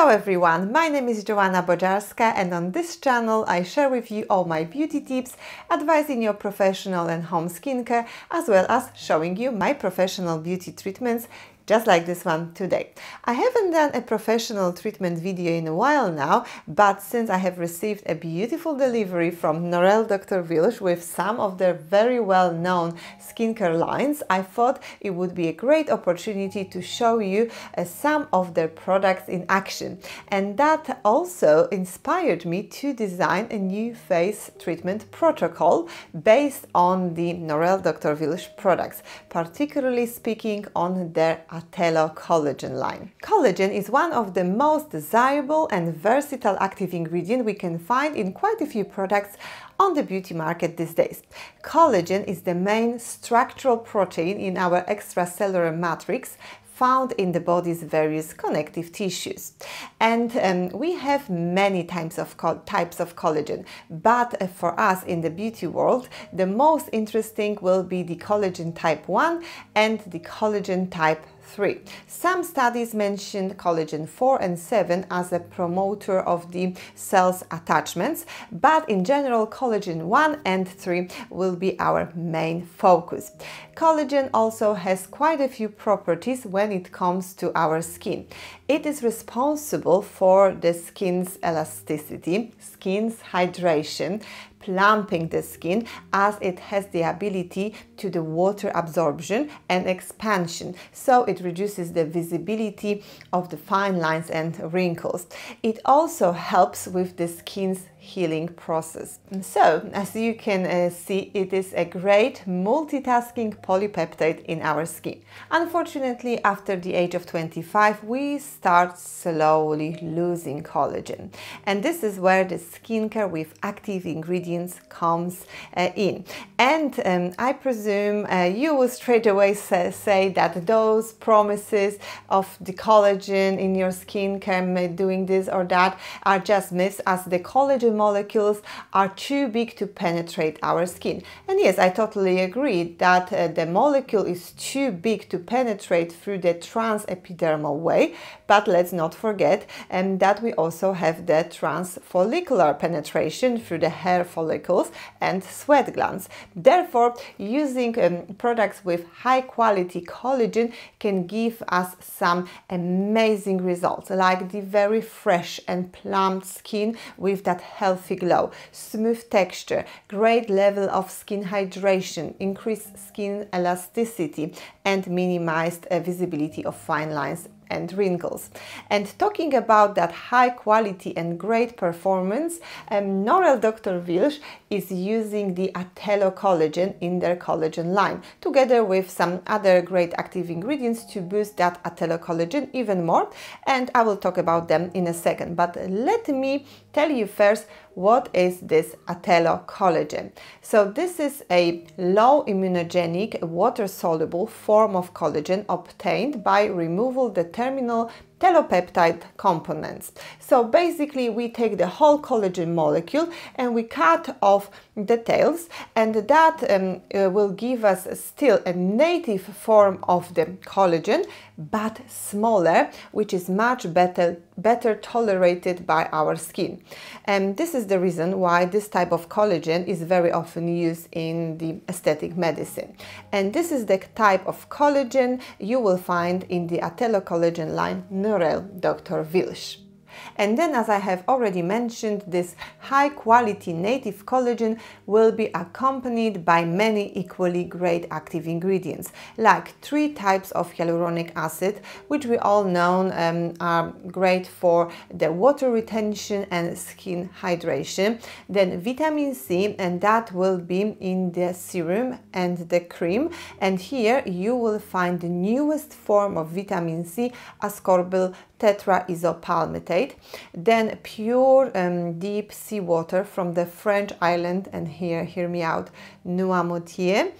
Hello everyone, my name is Joanna Bojarska and on this channel I share with you all my beauty tips, advising your professional and home skincare, as well as showing you my professional beauty treatments just like this one today. I haven't done a professional treatment video in a while now, but since I have received a beautiful delivery from Norel Dr. Wilsz with some of their very well-known skincare lines, I thought it would be a great opportunity to show you uh, some of their products in action. And that also inspired me to design a new face treatment protocol based on the Norel Dr. Wilsz products, particularly speaking on their Atelocollagen line. Collagen is one of the most desirable and versatile active ingredient we can find in quite a few products on the beauty market these days. Collagen is the main structural protein in our extracellular matrix found in the body's various connective tissues. And um, we have many types of, types of collagen, but uh, for us in the beauty world, the most interesting will be the collagen type 1 and the collagen type 3. Some studies mention collagen 4 and 7 as a promoter of the cell's attachments, but in general collagen 1 and 3 will be our main focus. Collagen also has quite a few properties when it comes to our skin. It is responsible for the skin's elasticity, skin's hydration, plumping the skin as it has the ability to the water absorption and expansion so it reduces the visibility of the fine lines and wrinkles. It also helps with the skin's healing process. So, as you can uh, see, it is a great multitasking polypeptide in our skin. Unfortunately, after the age of 25, we start slowly losing collagen. And this is where the skincare with active ingredients comes uh, in. And um, I presume uh, you will straight away say, say, that those promises of the collagen in your skin skincare doing this or that are just myths as the collagen molecules are too big to penetrate our skin. And yes, I totally agree that uh, the molecule is too big to penetrate through the transepidermal way, but let's not forget um, that we also have the transfollicular penetration through the hair follicles and sweat glands. Therefore, using um, products with high quality collagen can give us some amazing results, like the very fresh and plump skin with that healthy glow, smooth texture, great level of skin hydration, increased skin elasticity and minimized uh, visibility of fine lines and wrinkles. And talking about that high quality and great performance, um, Norel Dr. Wilsz is using the Atelocollagen in their collagen line, together with some other great active ingredients to boost that Atelocollagen even more. And I will talk about them in a second. But let me tell you first what is this Atelocollagen. So this is a low immunogenic water-soluble form of collagen obtained by removal the terminal telopeptide components. So basically we take the whole collagen molecule and we cut off the tails and that um, uh, will give us still a native form of the collagen but smaller which is much better better tolerated by our skin and this is the reason why this type of collagen is very often used in the aesthetic medicine and this is the type of collagen you will find in the Atelocollagen line Norel Dr. Wilsz. And then, as I have already mentioned, this high quality native collagen will be accompanied by many equally great active ingredients, like three types of hyaluronic acid, which we all know um, are great for the water retention and skin hydration. Then vitamin C, and that will be in the serum and the cream. And here you will find the newest form of vitamin C, ascorbyl tetraisopalmitate, then pure um, deep seawater from the French island, and here, hear me out, Noirmoutier.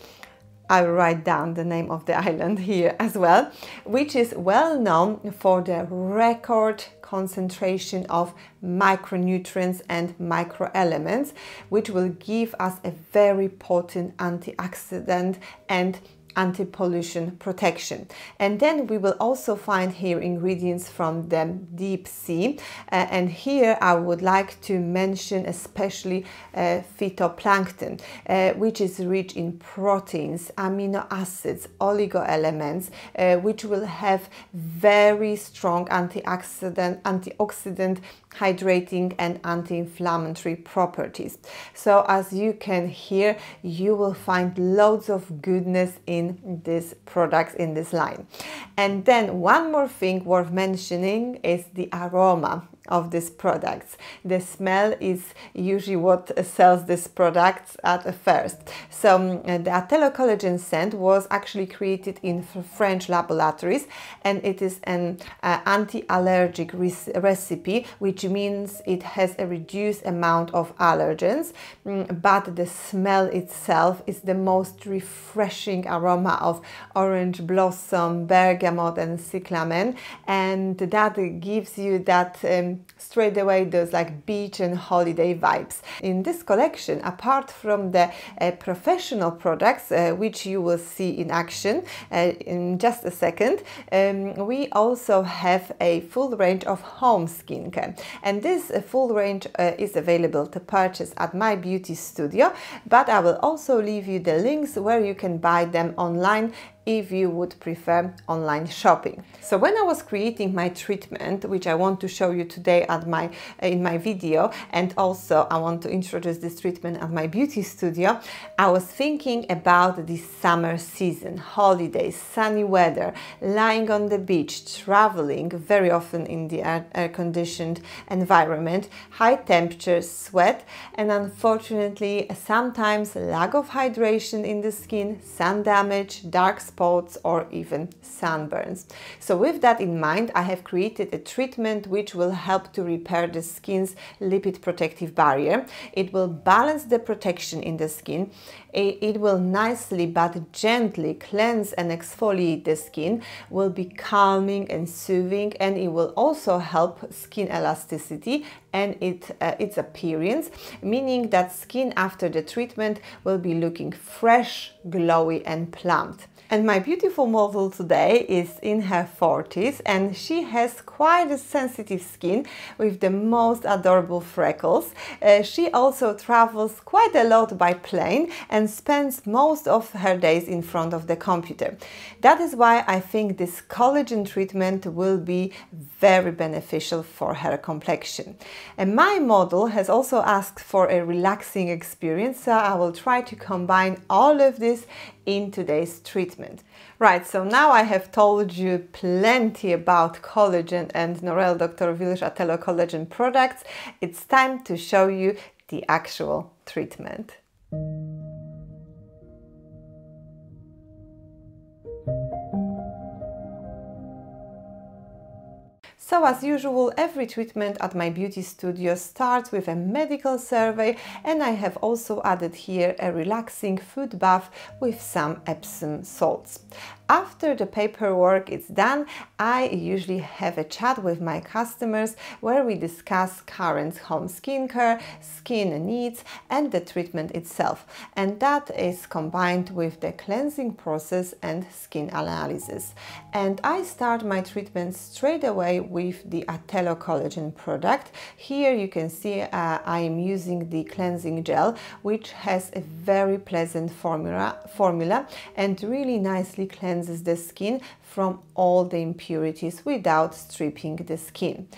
I will write down the name of the island here as well, which is well known for the record concentration of micronutrients and microelements, which will give us a very potent antioxidant and anti-pollution protection. And then we will also find here ingredients from the deep sea. Uh, and here I would like to mention especially uh, phytoplankton, uh, which is rich in proteins, amino acids, oligoelements, uh, which will have very strong antioxidant, antioxidant hydrating and anti-inflammatory properties. So as you can hear, you will find loads of goodness in these products in this line. And then one more thing worth mentioning is the aroma of these products. The smell is usually what sells these products at first. So um, the Atelocollagen scent was actually created in French laboratories and it is an uh, anti-allergic recipe which means it has a reduced amount of allergens mm, but the smell itself is the most refreshing aroma of orange blossom, bergamot and cyclamen and that gives you that um, straight away those like beach and holiday vibes. In this collection, apart from the uh, professional products, uh, which you will see in action uh, in just a second, um, we also have a full range of home skincare. And this uh, full range uh, is available to purchase at my beauty studio, but I will also leave you the links where you can buy them online if you would prefer online shopping. So when I was creating my treatment, which I want to show you today at my in my video, and also I want to introduce this treatment at my beauty studio, I was thinking about the summer season, holidays, sunny weather, lying on the beach, traveling very often in the air-conditioned environment, high temperatures, sweat, and unfortunately sometimes lack of hydration in the skin, sun damage, dark spots or even sunburns. So with that in mind, I have created a treatment which will help to repair the skin's lipid protective barrier. It will balance the protection in the skin. It will nicely but gently cleanse and exfoliate the skin, will be calming and soothing, and it will also help skin elasticity and it, uh, its appearance, meaning that skin after the treatment will be looking fresh, glowy and plumped. And my beautiful model today is in her 40s and she has quite a sensitive skin with the most adorable freckles. Uh, she also travels quite a lot by plane and spends most of her days in front of the computer. That is why I think this collagen treatment will be very beneficial for her complexion. And my model has also asked for a relaxing experience, so I will try to combine all of this in today's treatment. Right, so now I have told you plenty about collagen and Norel Dr. Wilsz Atelocollagen products. It's time to show you the actual treatment. So as usual, every treatment at my beauty studio starts with a medical survey and I have also added here a relaxing foot bath with some Epsom salts. After the paperwork is done, I usually have a chat with my customers where we discuss current home skincare, skin needs and the treatment itself. And that is combined with the cleansing process and skin analysis. And I start my treatment straight away with the Atelocollagen product. Here you can see uh, I am using the cleansing gel, which has a very pleasant formula, formula and really nicely cleanses the skin from all the impurities without stripping the skin.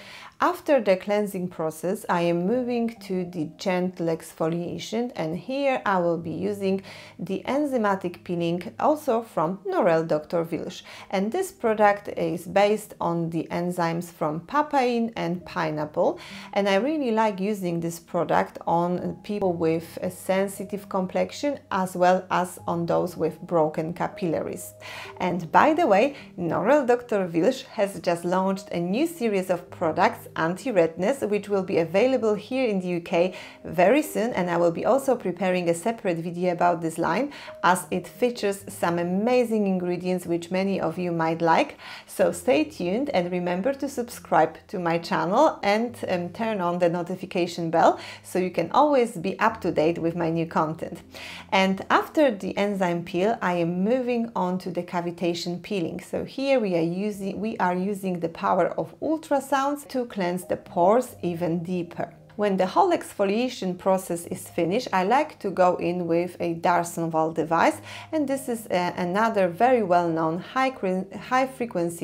After the cleansing process, I am moving to the gentle exfoliation and here I will be using the enzymatic peeling also from Norel Dr. Wilsz. And this product is based on the enzymes from papain and pineapple. And I really like using this product on people with a sensitive complexion as well as on those with broken capillaries. And by the way, Norel Dr. Wilsz has just launched a new series of products anti-redness, which will be available here in the UK very soon and I will be also preparing a separate video about this line as it features some amazing ingredients which many of you might like. So stay tuned and remember to subscribe to my channel and um, turn on the notification bell so you can always be up to date with my new content. And after the enzyme peel, I am moving on to the cavitation peeling. So here we are using we are using the power of ultrasounds to cleanse the pores even deeper. When the whole exfoliation process is finished, I like to go in with a D'Arsonval device and this is a, uh, another very well-known high, high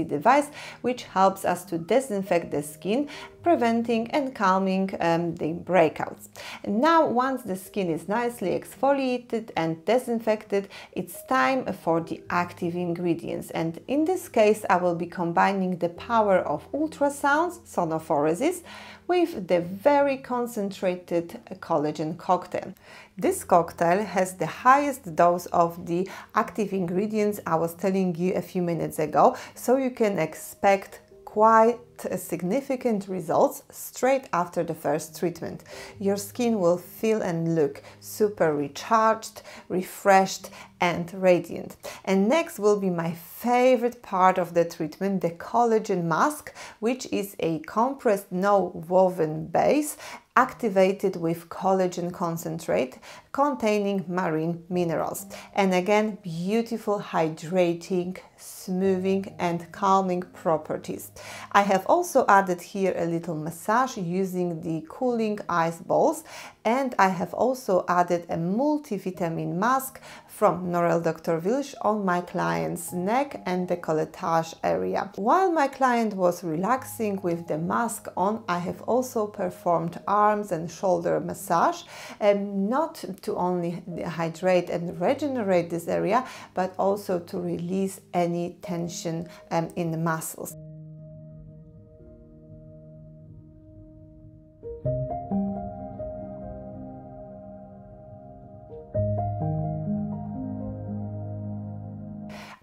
device which helps us to disinfect the skin preventing and calming um, the breakouts. And now once the skin is nicely exfoliated and disinfected, it's time for the active ingredients and in this case I will be combining the power of ultrasounds, sonophoresis, with the very concentrated collagen cocktail. This cocktail has the highest dose of the active ingredients I was telling you a few minutes ago, so you can expect quite significant results straight after the first treatment. Your skin will feel and look super recharged, refreshed and radiant. And next will be my favorite part of the treatment, the collagen mask, which is a compressed no woven base activated with collagen concentrate containing marine minerals. And again, beautiful hydrating, smoothing and calming properties. I have also added here a little massage using the cooling ice balls and I have also added a multivitamin mask from Norel Dr. Wilsz on my client's neck and decolletage area. While my client was relaxing with the mask on, I have also performed arms and shoulder massage, and not to only hydrate and regenerate this area, but also to release any tension um, in the muscles.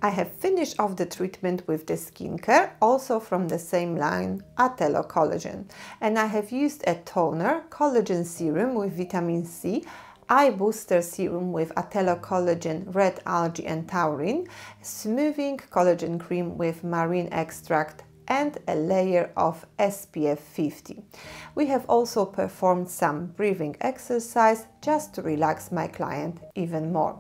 I have finished off the treatment with the skincare, also from the same line, Atelocollagen. And I have used a toner, collagen serum with vitamin C, eye booster serum with Atelocollagen, red algae and taurine, smoothing collagen cream with marine extract and a layer of SPF 50. We have also performed some breathing exercise just to relax my client even more.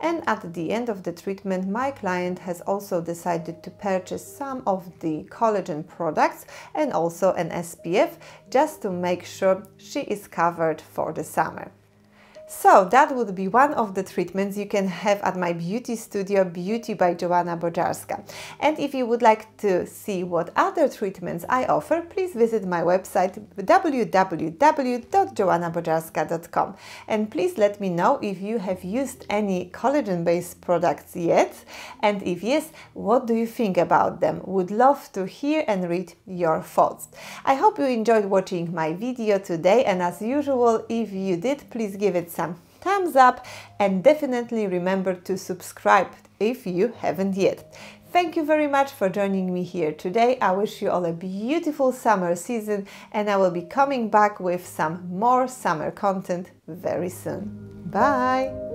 And at the end of the treatment, my client has also decided to purchase some of the collagen products and also an SPF just to make sure she is covered for the summer. So that would be one of the treatments you can have at my beauty studio Beauty by Joanna Bojarska. And if you would like to see what other treatments I offer, please visit my website www.joannabojarska.com and please let me know if you have used any collagen based products yet and if yes, what do you think about them? Would love to hear and read your thoughts. I hope you enjoyed watching my video today and as usual, if you did, please give it some thumbs up and definitely remember to subscribe if you haven't yet. Thank you very much for joining me here today. I wish you all a beautiful summer season and I will be coming back with some more summer content very soon. Bye!